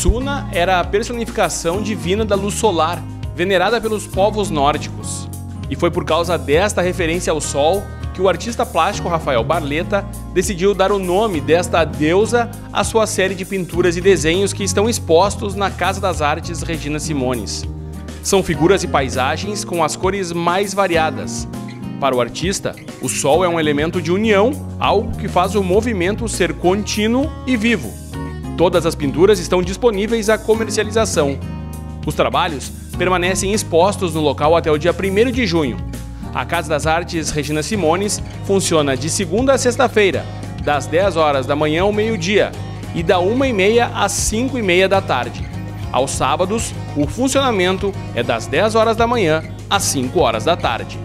Suna era a personificação divina da luz solar, venerada pelos povos nórdicos. E foi por causa desta referência ao sol que o artista plástico Rafael Barleta decidiu dar o nome desta deusa à sua série de pinturas e desenhos que estão expostos na Casa das Artes Regina Simones. São figuras e paisagens com as cores mais variadas. Para o artista, o sol é um elemento de união, algo que faz o movimento ser contínuo e vivo. Todas as pinturas estão disponíveis à comercialização. Os trabalhos permanecem expostos no local até o dia 1 de junho. A Casa das Artes Regina Simones funciona de segunda a sexta-feira, das 10 horas da manhã ao meio-dia e da 1h30 às 5h30 da tarde. Aos sábados, o funcionamento é das 10 horas da manhã às 5 horas da tarde.